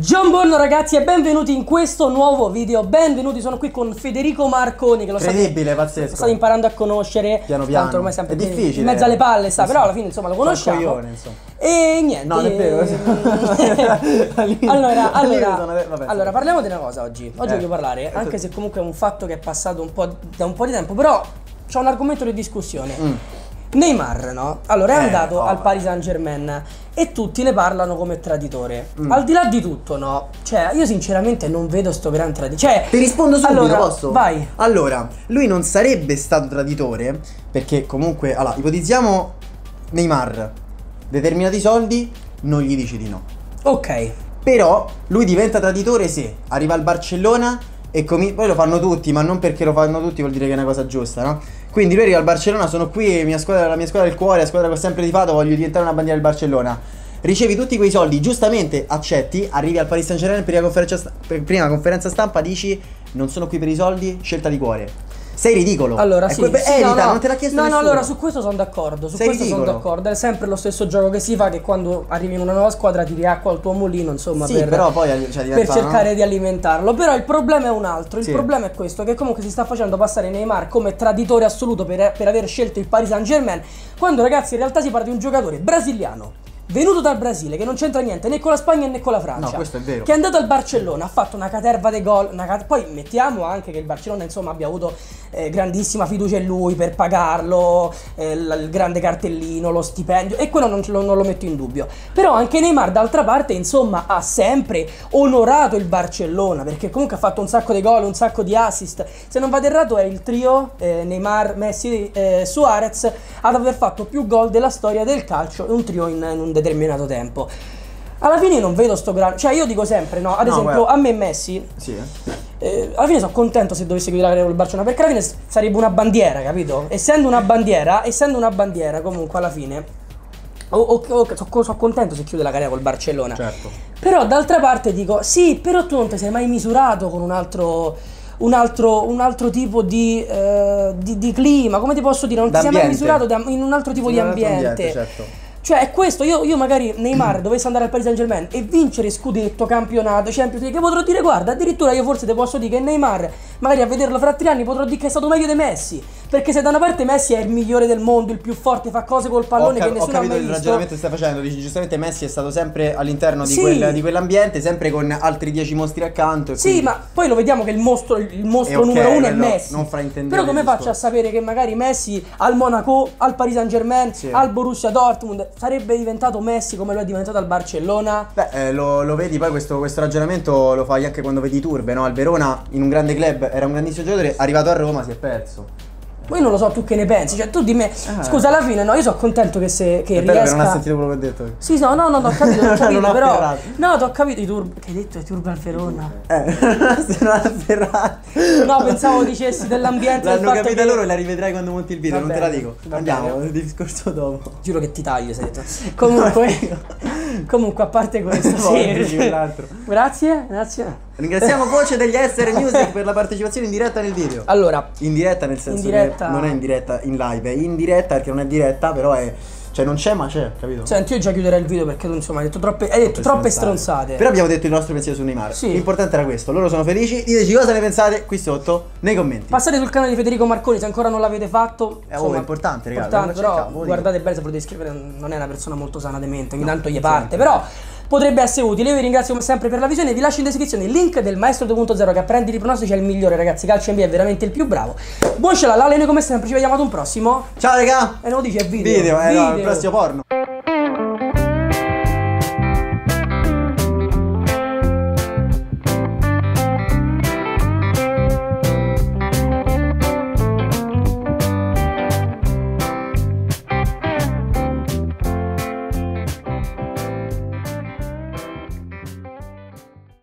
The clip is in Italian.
Buongiorno ragazzi e benvenuti in questo nuovo video Benvenuti, sono qui con Federico Marconi Che lo state, Incredibile, pazzesco. lo state imparando a conoscere Piano piano. Tanto ormai sempre È difficile. In mezzo alle palle sta, Sì, però alla fine insomma lo conosciamo coglione, insomma. E niente No, non è vero. Allora, allora, vabbè, allora parliamo di una cosa oggi Oggi Eh. voglio parlare, anche se comunque è un fatto che è passato un po' da un po' di tempo Però c'è un argomento di discussione Mm. Neymar, no? Allora è Eh, andato oh. al Paris Saint Germain e tutti ne parlano come traditore. Mm. Al di là di tutto, no? Cioè, io sinceramente non vedo sto gran traditore. Cioè, Ti rispondo subito, allora, posso? Vai. Allora, lui non sarebbe stato traditore perché comunque, allora, ipotizziamo Neymar, determinati soldi, non gli dici di no. Ok. Però lui diventa traditore se arriva al Barcellona e comi- poi lo fanno tutti, ma non perché lo fanno tutti vuol dire che è una cosa giusta, no? Quindi lui arriva al Barcellona, sono qui, mia squadra, la mia squadra del cuore, la squadra che ho sempre tifato, voglio diventare una bandiera del Barcellona. Ricevi tutti quei soldi, giustamente accetti, arrivi al Paris Saint Germain, prima prima conferenza stampa dici non sono qui per i soldi, scelta di cuore. Sei ridicolo. Allora, sì, que- sì, evita, no, no. non te l'ha chiesto No, no, nessuno. allora su questo sono d'accordo. Su Sei questo sono d'accordo. È sempre lo stesso gioco che si fa che quando arrivi in una nuova squadra tiri acqua al tuo mulino, insomma, Sì, per, però poi cioè, per diventa, no? cercare di alimentarlo. Però il problema è un altro. Il Sì. problema è questo: che comunque si sta facendo passare Neymar come traditore assoluto per, per aver scelto il Paris Saint Germain. Quando, ragazzi, in realtà si parla di un giocatore brasiliano. Venuto dal Brasile, che non c'entra niente né con la Spagna né con la Francia. No, questo è vero. Che è andato al Barcellona, ha fatto una caterva dei gol. una cat- Poi mettiamo anche che il Barcellona, insomma, abbia avuto eh, grandissima fiducia in lui per pagarlo, eh, l- il grande cartellino, lo stipendio, e quello non, lo, non lo metto in dubbio. Però anche Neymar, d'altra parte, insomma, ha sempre onorato il Barcellona, perché comunque ha fatto un sacco di gol, un sacco di assist. Se non vado errato, è il trio eh, Neymar, Messi, eh, Suarez ad aver fatto più gol della storia del calcio, un trio in, in un determinato tempo. Alla fine non vedo sto gran... Cioè io dico sempre, no? Ad No, esempio, guarda. a me Messi Sì, eh. alla fine sono contento se dovesse chiudere la carriera col Barcellona perché alla fine sarebbe una bandiera, capito? Essendo una bandiera, essendo una bandiera comunque alla fine o- o- o- sono so contento se chiude la carriera col Barcellona. Certo. Però d'altra parte dico, sì, però tu non ti sei mai misurato con un altro un altro, un altro tipo di, eh, di, di clima, come ti posso dire? Non ti sei mai misurato da- in un altro tipo di In un altro ambiente. certo. Cioè, è questo, io, io magari Neymar dovesse andare al Paris Saint Germain e vincere scudetto, campionato, Champions League, potrò dire, guarda, addirittura io forse ti posso dire che Neymar, magari a vederlo fra tre anni, potrò dire che è stato meglio di Messi. Perché se da una parte Messi è il migliore del mondo, il più forte, fa cose col pallone ho, che ho nessuno ha capito mai il visto. ragionamento che stai facendo. Dici giustamente Messi è stato sempre all'interno di, Sì. quel- di quell'ambiente, sempre con altri dieci mostri accanto. Sì, quindi- ma poi lo vediamo che il mostro, il mostro Eh, ok, numero uno è Messi. non fraintendete Però come il faccio a sapere che magari Messi al Monaco, al Paris Saint Germain, Sì. al Borussia Dortmund sarebbe diventato Messi come lo è diventato al Barcellona? Beh, eh, lo, lo vedi poi questo, questo ragionamento lo fai anche quando vedi Turbe, no? Al Verona, in un grande club, era un grandissimo giocatore, arrivato a Roma si è perso. Poi non lo so tu che ne pensi, cioè tu di me, scusa alla fine no, io sono contento che se che Ah. Vero che riesca non ha sentito quello che ho detto. Sì, no, no, no, no, ho capito, ho capito, Non però afferrato. No, ti ho capito i turbi che hai detto i turbi al Verona. Eh, se non ha afferrato. No, pensavo dicessi dell'ambiente del L'hanno fatto capita che- loro e la rivedrai quando monti il video, Va non te la dico. Andiamo, il discorso dopo. Giuro che ti taglio, sei detto. Comunque, comunque a parte questo, sì. Grazie, grazie. Ringraziamo Voce degli Essere Music per la partecipazione in diretta nel video. Allora, In diretta nel senso In diretta. Che non è in diretta in live, è in diretta perché non è diretta, però è. Cioè non c'è ma c'è, capito? senti, io già chiuderei il video perché tu insomma hai detto troppe, hai detto troppe stronzate. Però abbiamo detto il nostro pensiero su Neymar. Sì. L'importante era questo. Loro sono felici. Diteci cosa ne pensate qui sotto nei commenti. Passate sul canale di Federico Marconi se ancora non l'avete fatto. Eh, oh, è importante, ragazzi, importante, vengo a però dico. guardate bene se volete iscrivere, non è una persona molto sana di mente, ogni tanto gli parte, però potrebbe essere utile. Io vi ringrazio come sempre per la visione, vi lascio in descrizione il link del Maestro 2.0 che apprendi di pronostici è il migliore, ragazzi, calcio NBA è veramente il più bravo. Buon shalala, noi come sempre ci vediamo ad un prossimo Ciao raga! e non lo dice video. Video, eh, no, il prossimo porno.